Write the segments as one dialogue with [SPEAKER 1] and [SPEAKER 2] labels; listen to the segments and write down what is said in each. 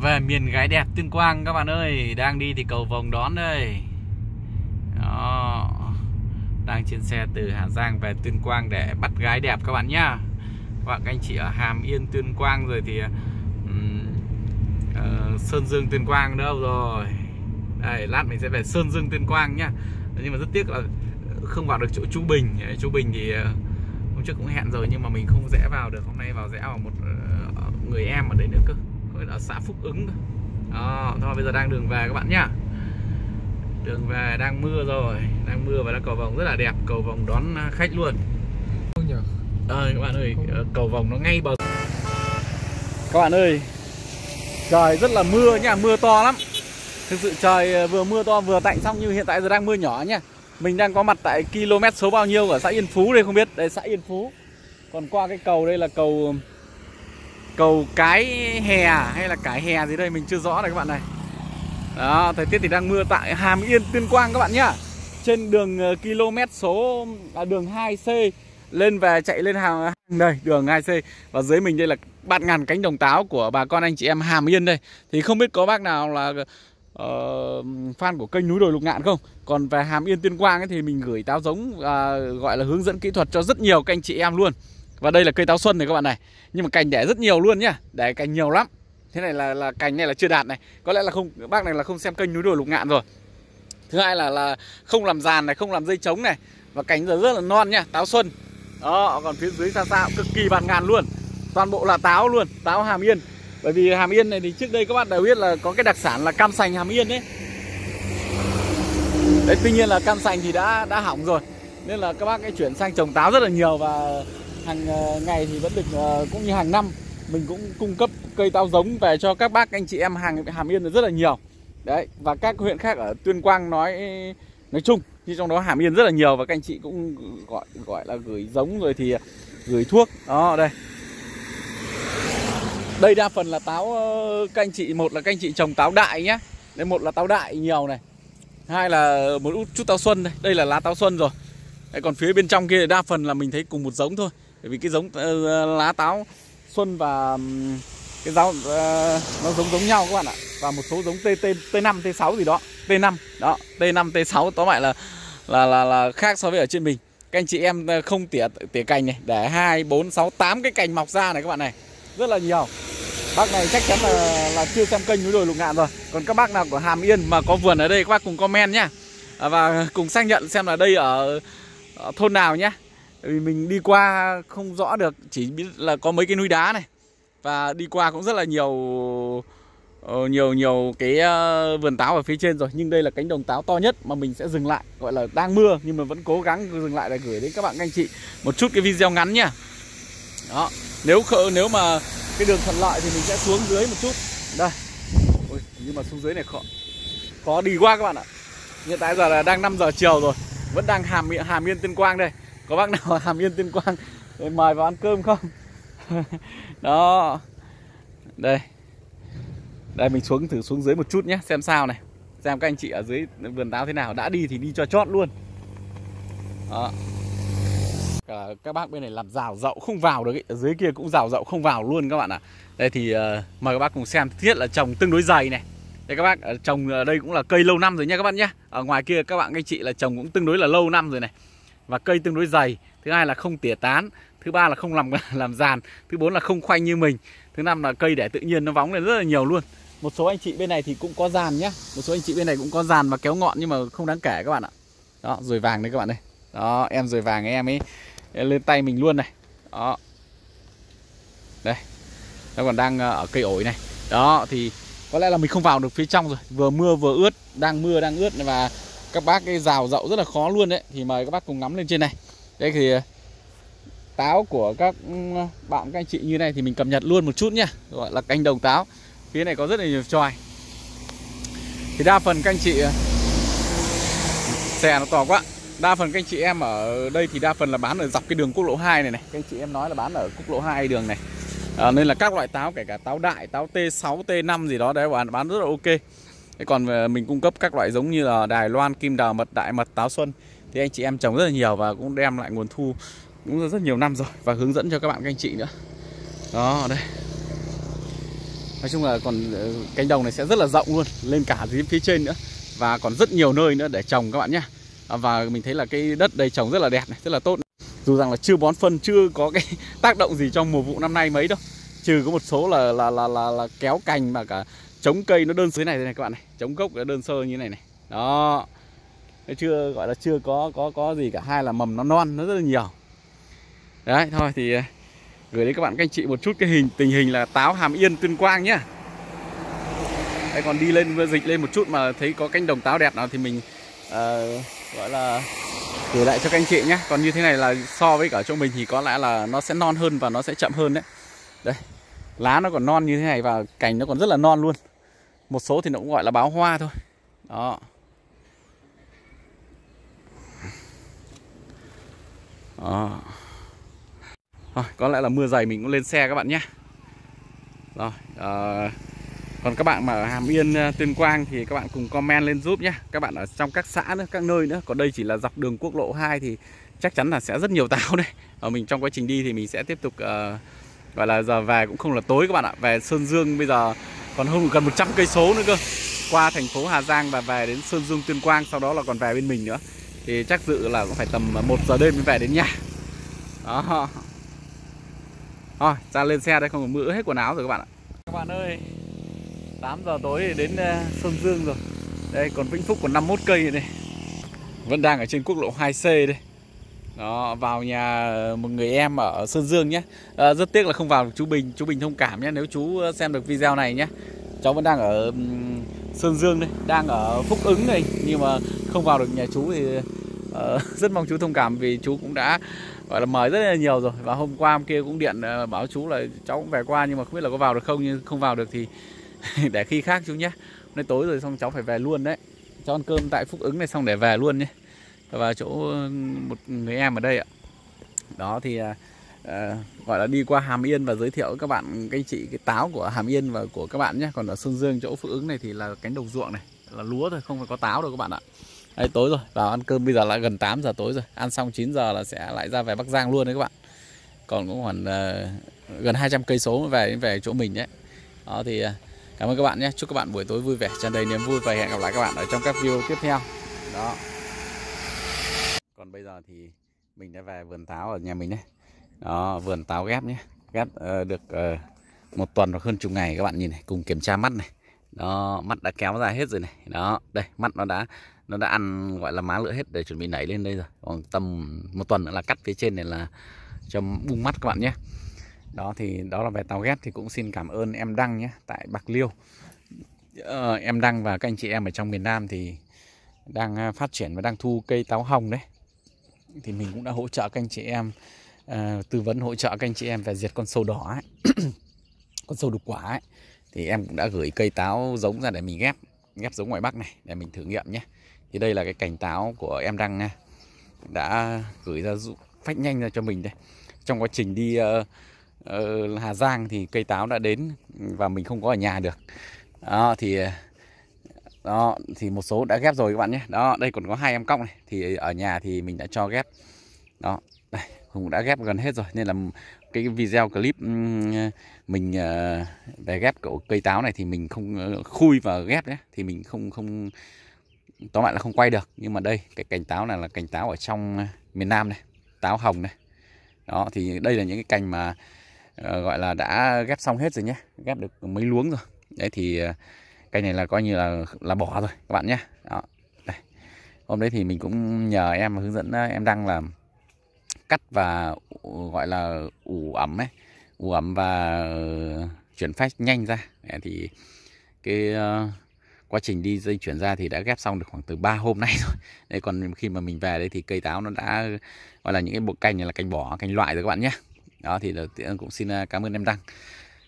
[SPEAKER 1] về miền gái đẹp Tuyên Quang các bạn ơi Đang đi thì cầu vòng đón đây. Đó. Đang trên xe từ Hà Giang về Tuyên Quang để bắt gái đẹp các bạn nhá. Các anh chị ở Hàm Yên Tuyên Quang rồi thì um, uh, Sơn Dương Tuyên Quang đâu rồi. Đây lát mình sẽ về Sơn Dương Tuyên Quang nhá. Nhưng mà rất tiếc là không vào được chỗ chú Bình. Chú Bình thì ờ, hôm trước cũng hẹn rồi nhưng mà mình không rẽ vào được. Hôm nay vào rẽ vào một ờ, người em ở đấy nữa cơ ở xã Phúc Ứng đó thôi bây giờ đang đường về các bạn nhá. Đường về đang mưa rồi. Đang mưa và đã cầu vòng rất là đẹp cầu vòng đón khách luôn. Ơi các bạn ơi ờ, cầu vòng nó ngay bờ. Các bạn ơi trời rất là mưa nha mưa to lắm. Thực sự trời ờ, vừa mưa to vừa tạnh xong như hiện tại giờ đang mưa nhỏ nha mình đang có mặt tại km số bao nhiêu ở xã Yên Phú đây không biết. Đây xã Yên Phú. Còn qua cái cầu đây là cầu cầu cái hè à? hay là cái hè gì đây? Mình chưa rõ này các bạn này. Đó thời tiết thì đang mưa tại Hàm Yên Tuyên Quang các bạn nhá. Trên đường ờ, km số à, đường 2C lên về chạy lên hàng đây đường 2C và dưới mình đây là bạt ngàn cánh đồng táo của bà con anh chị em Hàm Yên đây. Thì không biết có bác nào là uh, fan của kênh núi đồi lục ngạn không? Còn về Hàm Yên Tuyên Quang ấy, thì mình gửi táo giống uh, gọi là hướng dẫn kỹ thuật cho rất nhiều các anh chị em luôn và đây là cây táo xuân này các bạn này. Nhưng mà cành đẻ rất nhiều luôn nhá. Đẻ cành nhiều lắm. Thế này là là cành này là chưa đạt này. Có lẽ là không, bác này là không xem kênh núi đồi lục ngạn rồi. Thứ hai là là không làm giàn này, Không làm dây trống này. Và cành giờ rất là non nhá, Táo xuân. Đó còn phía dưới xa xa cực kỳ bạt ngàn luôn. Toàn bộ là táo luôn, Táo Hàm Yên. Bởi vì Hàm Yên này thì trước đây các bạn đều biết là có cái đặc sản là cam sành Hàm Yên đấy Đấy, tuy nhiên là cam sành thì đã đã hỏng rồi. Nên là các bác ấy chuyển sang trồng táo rất là nhiều Và hàng ờ, ngày thì vẫn được ờ, cũng như hàng năm, mình cũng cung cấp cây táo giống về cho các bác, anh chị em hàng, Hàm Yên rất là nhiều. Đấy, và các huyện khác ở Tuyên Quang nói nói chung như trong đó Hàm Yên rất là nhiều và các anh chị cũng gọi gọi là gửi giống rồi thì gửi thuốc. Đó, đây. Đây đa phần là táo ờ, các anh chị, một là các anh chị trồng táo đại nhá. Đây một là táo đại nhiều này. Hai là một chút táo xuân đây đây là lá táo xuân rồi. Còn phía bên trong kia đa phần là mình thấy cùng một giống thôi bởi vì cái giống uh, lá táo xuân và cái rau uh, nó giống giống nhau các bạn ạ. Và một số giống T T T5 T6 gì đó. T5 đó T5 T6 tóm lại là là là là khác so với ở trên mình. Các anh chị em ờ, không tỉa tỉa cành này. Để hai bốn sáu tám cái cành mọc ra này các bạn này. Rất là nhiều. Bác này chắc chắn là là chưa xem kênh núi đồi lục ngạn rồi. Còn các bác nào của Hàm Yên mà có vườn ở đây các bác cùng comment nhá. À, và cùng xác nhận xem là đây ở, ở thôn nào nhá vì mình đi qua không rõ được chỉ biết là có mấy cái núi đá này. Và đi qua cũng rất là nhiều ờ, nhiều nhiều cái ờ, vườn táo ở phía trên rồi. Nhưng đây là cánh đồng táo to nhất mà mình sẽ dừng lại gọi là đang mưa nhưng mà vẫn cố gắng dừng lại để gửi đến các bạn anh chị một chút cái video ngắn nha. Đó nếu nếu mà cái đường thuận lợi thì mình sẽ xuống dưới một chút. Đây. Ôi, nhưng mà xuống dưới này khó khó đi qua các bạn ạ. Hiện tại giờ là đang 5 giờ chiều rồi vẫn đang hàm hàm yên tuyên quang đây có bác nào hàm yên tuyên quang để mời vào ăn cơm không? Đó. Đây. Đây mình xuống thử xuống dưới một chút nhé xem sao này. Xem các anh chị ở dưới vườn táo thế nào. Đã đi thì đi cho chót luôn. Đó. Cả các bác bên này làm rào rậu không vào được ấy. ở dưới kia cũng rào rậu không vào luôn các bạn ạ. À. đây thì uh, mời các bác cùng xem. Thiết là trồng tương đối dày này. Đây các bác ờ, trồng ở đây cũng là cây lâu năm rồi nha các bạn nhé. Ở ngoài kia các bạn anh chị là trồng cũng tương đối là lâu năm rồi này và cây tương đối dày, thứ hai là không tỉa tán, thứ ba là không làm làm giàn, thứ bốn là không khoanh như mình, thứ năm là cây để tự nhiên nó vóng lên rất là nhiều luôn. Một số anh chị bên này thì cũng có giàn nhá, một số anh chị bên này cũng có giàn và kéo ngọn nhưng mà không đáng kể các bạn ạ. Đó rồi vàng đấy các bạn đây. Đó, em rồi vàng em ấy lên tay mình luôn này. Đó. Đây, nó còn đang ờ, ở cây ổi này. Đó, thì có lẽ là mình không vào được phía trong rồi. Vừa mưa vừa ướt, đang mưa đang ướt và các bác cái rào rậu rất là khó luôn đấy. Thì mời các bác cùng ngắm lên trên này. Đây thì ờ, táo của các ừ, bạn các anh chị như này thì mình cập nhật luôn một chút nhá. Gọi là canh đồng táo. Phía này có rất là nhiều tròi thì đa phần các anh chị ờ, xe nó to quá. Đa phần các anh chị em ở đây thì đa phần là bán ở dọc cái đường quốc lộ 2 này này. Các anh chị em nói là bán ở quốc lộ 2 đường này. À, nên là các loại táo kể cả táo đại táo T6 T5 gì đó đấy bạn bán rất là ok. Thế còn ờ, mình cung cấp các loại giống như là Đài Loan, Kim Đào, Mật Đại, Mật Táo Xuân Thì anh chị em trồng rất là nhiều và cũng đem lại nguồn thu cũng rất, nhiều năm rồi Và hướng dẫn cho các bạn các anh chị nữa. Đó đây. Nói chung là còn ờ, cánh đồng này sẽ rất là rộng luôn lên cả dưới phía trên nữa và còn rất nhiều nơi nữa để trồng các bạn nhé à, và mình thấy là cái đất đây trồng rất là đẹp này rất là tốt. Dù rằng là chưa bón phân chưa có cái tác động gì trong mùa vụ năm nay mấy đâu. Trừ có một số là là là là, là kéo cành mà cả chống cây nó đơn dưới này này các bạn này. Chống gốc nó đơn sơ như này này. Đó. Nó chưa gọi là chưa có có có gì cả. Hai là mầm nó non nó rất là nhiều. Đấy thôi thì à, gửi đến các bạn các anh chị một chút cái hình tình hình là táo hàm yên tuyên quang nhá. Đây còn đi lên dịch lên một chút mà thấy có cánh đồng táo đẹp nào thì mình uh, gọi là gửi lại cho các anh chị nhé còn như thế này là so với cả chỗ mình thì có lẽ là nó sẽ non hơn và nó sẽ chậm hơn đấy. Đây lá nó còn non như thế này và cành nó còn rất là non luôn một số thì nó cũng gọi là báo hoa thôi. Đó. Đó. Rồi, có lẽ là mưa dày mình cũng lên xe các bạn nhé. Rồi à, còn các bạn mà ở Hàm Yên ờ, Tuyên Quang thì các bạn cùng comment lên giúp nhé. Các bạn ở trong các xã nữa các nơi nữa. Còn đây chỉ là dọc đường quốc lộ 2 thì chắc chắn là sẽ rất nhiều táo đây ở mình trong quá trình đi thì mình sẽ tiếp tục uh, gọi là giờ về cũng không là tối các bạn ạ. Về Sơn Dương bây giờ còn hơn gần 100 cây số nữa cơ. Qua thành phố Hà Giang và về đến Sơn Dương Tuyên Quang sau đó là còn về bên mình nữa. Thì chắc dự là cũng phải tầm 1 giờ đêm mới về đến nhà. Đó. Thôi ra lên xe đây không còn mưa hết quần áo rồi các bạn ạ. Các bạn ơi 8 giờ tối thì đến ờ, Sơn Dương rồi. Đây còn Vĩnh Phúc còn 51 cây này. Vẫn đang ở trên quốc lộ 2C đây đó vào nhà ờ, một người em ở Sơn Dương nhé. À, rất tiếc là không vào được chú Bình. Chú Bình thông cảm nhé nếu chú ờ, xem được video này nhé. Cháu vẫn đang ở Sơn Dương đây đang ở Phúc Ứng đây. Nhưng mà không vào được nhà chú thì uh, rất mong chú thông cảm vì chú cũng đã gọi là mời rất là nhiều rồi. Và hôm qua hôm kia cũng điện uh, bảo chú là cháu cũng về qua nhưng mà không biết là có vào được không. Nhưng không vào được thì để khi khác chú nhé. Hôm nay tối rồi xong cháu phải về luôn đấy. Cháu ăn cơm tại Phúc Ứng này xong để về luôn nhé và chỗ một người em ở đây ạ. Đó thì à, à, gọi là đi qua Hàm Yên và giới thiệu các bạn các anh chị cái táo của Hàm Yên và của các bạn nhé. Còn ở Sơn Dương chỗ Phước Ứng này thì là cánh đồng ruộng này là lúa thôi không phải có táo đâu các bạn ạ. Đây tối rồi vào ăn cơm bây giờ lại gần 8 giờ tối rồi. Ăn xong 9 giờ là sẽ lại ra về Bắc Giang luôn đấy các bạn. Còn cũng khoảng uh, gần 200 cây số về về chỗ mình đấy. Đó thì uh, cảm ơn các bạn nhé. Chúc các bạn buổi tối vui vẻ tràn đầy niềm vui và hẹn gặp lại các bạn ở trong các video tiếp theo. Đó còn bây giờ thì mình đã về vườn táo ở nhà mình đấy đó vườn táo ghép nhé. Ghép uh, được uh, một tuần hoặc hơn chục ngày các bạn nhìn này cùng kiểm tra mắt này. Đó mắt đã kéo ra hết rồi này. Đó đây mắt nó đã nó đã ăn gọi là má lửa hết để chuẩn bị nảy lên đây rồi. Còn tầm một tuần nữa là cắt phía trên này là cho bung mắt các bạn nhé. Đó thì đó là về tàu ghép thì cũng xin cảm ơn em đăng nhé tại bạc liêu. Ờ, em đăng và các anh chị em ở trong miền nam thì đang ờ, phát triển và đang thu cây táo hồng đấy thì mình cũng đã hỗ trợ các anh chị em uh, tư vấn hỗ trợ các anh chị em về diệt con sâu đỏ ấy. con sâu đục quả ấy. Thì em cũng đã gửi cây táo giống ra để mình ghép ghép giống ngoài Bắc này để mình thử nghiệm nhé. Thì đây là cái cành táo của em đăng nha. Đã gửi ra phách nhanh ra cho mình đây. Trong quá trình đi uh, uh, Hà Giang thì cây táo đã đến và mình không có ở nhà được. Đó thì đó, thì một số đã ghép rồi các bạn nhé. Đó, đây còn có hai em cong này. Thì ở nhà thì mình đã cho ghép. Đó, đây, cũng đã ghép gần hết rồi. Nên là cái video clip mình ờ, về ghép cậu cây táo này thì mình không ờ, khui và ghép nhé. Thì mình không không, tóm lại là không quay được. Nhưng mà đây, cái cành táo này là cành táo ở trong miền Nam này, táo hồng này. Đó, thì đây là những cái cành mà ờ, gọi là đã ghép xong hết rồi nhé. Ghép được mấy luống rồi. Đấy, thì cây này là coi như là là bỏ rồi các bạn nhé. Đó đây. Hôm đấy thì mình cũng nhờ em hướng dẫn ờ, em đăng là cắt và gọi là ủ ẩm ấy. Ủ ẩm và ờ, chuyển phách nhanh ra. Thì cái uh, quá trình đi dây chuyển ra thì đã ghép xong được khoảng từ 3 hôm nay rồi. Đây còn khi mà mình về đây thì cây táo nó đã gọi là những cái bộ cành này là cành bỏ cành loại rồi các bạn nhé. Đó thì đầu tiên cũng xin cảm ơn em đăng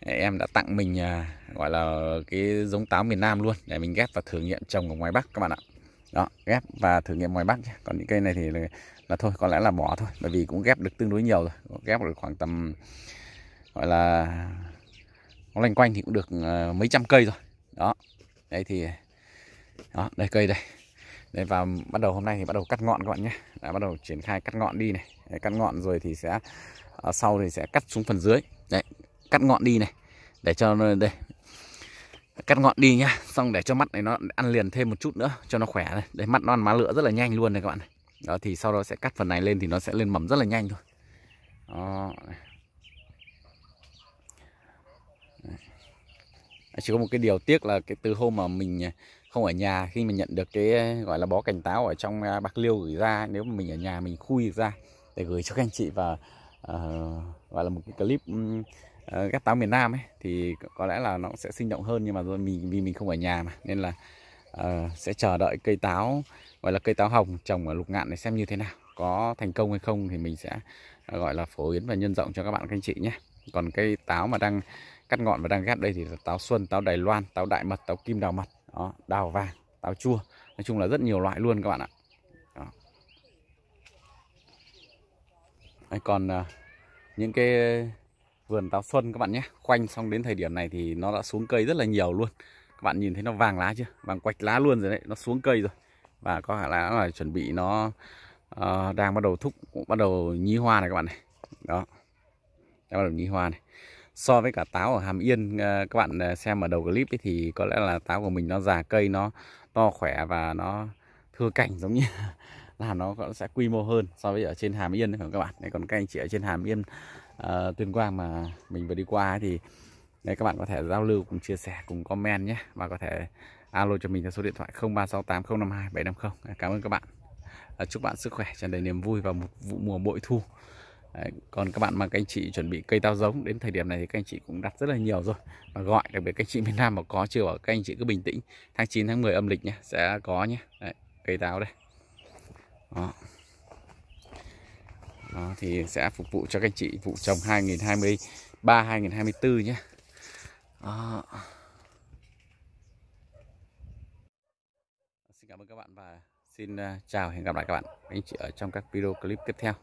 [SPEAKER 1] em đã tặng mình à, gọi là cái giống táo miền Nam luôn. Để mình ghép và thử nghiệm trồng ở ngoài Bắc các bạn ạ. Đó ghép và thử nghiệm ngoài Bắc còn những cây này thì là, là thôi có lẽ là bỏ thôi bởi vì cũng ghép được tương đối nhiều rồi. Ghép được khoảng tầm gọi là nó loanh quanh thì cũng được uh, mấy trăm cây rồi đó đây thì đó đây cây đây. Đây và bắt đầu hôm nay thì bắt đầu cắt ngọn các bạn nhé. Đã bắt đầu triển khai cắt ngọn đi này. Đấy, cắt ngọn rồi thì sẽ à, sau thì sẽ cắt xuống phần dưới cắt ngọn đi này. Để cho đây. Cắt ngọn đi nhá. Xong để cho mắt này nó ăn liền thêm một chút nữa cho nó khỏe này. Đấy mắt nó ăn má lửa rất là nhanh luôn này các bạn này. Đó thì sau đó sẽ cắt phần này lên thì nó sẽ lên mầm rất là nhanh thôi. Đó. Chỉ có một cái điều tiếc là cái từ hôm mà mình không ở nhà khi mình nhận được cái gọi là bó cành táo ở trong à, bạc liêu gửi ra nếu mà mình ở nhà mình khui ra để gửi cho các anh chị và uh, gọi là một cái clip Ờ, ghép táo miền Nam ấy thì có lẽ là nó sẽ sinh động hơn nhưng mà mình vì mình không ở nhà mà nên là uh, sẽ chờ đợi cây táo gọi là cây táo hồng trồng ở lục ngạn để xem như thế nào. Có thành công hay không thì mình sẽ uh, gọi là phổ biến và nhân rộng cho các bạn các anh chị nhé. Còn cây táo mà đang cắt ngọn và đang ghép đây thì là táo xuân táo đài loan táo đại mật táo kim đào mật đó, đào vàng táo chua. Nói chung là rất nhiều loại luôn các bạn ạ. Đó. Còn uh, những cái vườn táo xuân các bạn nhé. Khoanh xong đến thời điểm này thì nó đã xuống cây rất là nhiều luôn. Các bạn nhìn thấy nó vàng lá chưa? Vàng quạch lá luôn rồi đấy nó xuống cây rồi. Và có khả năng là chuẩn bị nó uh, đang bắt đầu thúc bắt đầu nhí hoa này các bạn này. Đó. Đang bắt đầu nhí hoa này. So với cả táo ở Hàm Yên ờ, các bạn ờ, xem ở đầu clip ấy thì có lẽ là táo của mình nó già cây nó to khỏe và nó thưa cảnh giống như là nó sẽ quy mô hơn so với ở trên Hàm Yên đấy các bạn. Đấy, còn các anh chị ở trên Hàm Yên uh, Tuyên Quang mà mình vừa đi qua thì đây các bạn có thể giao lưu cùng chia sẻ cùng comment nhé và có thể alo cho mình theo số điện thoại 0368052750. Cảm ơn các bạn. Ờ, chúc bạn sức khỏe tràn đầy niềm vui vào một vụ mùa bội thu. Đấy, còn các bạn mà các anh chị chuẩn bị cây táo giống đến thời điểm này thì các anh chị cũng đặt rất là nhiều rồi và gọi đặc biệt các anh chị miền Nam mà có chưa ở các anh chị cứ bình tĩnh tháng 9 tháng 10 âm lịch nhé sẽ có nhé Đấy, cây táo đây đó đó, thì sẽ phục vụ cho các anh chị, vụ trồng 2023 2024 nhé đó. Xin cảm ơn các bạn và xin à, chào, hẹn gặp lại các bạn anh chị ở trong các video clip tiếp theo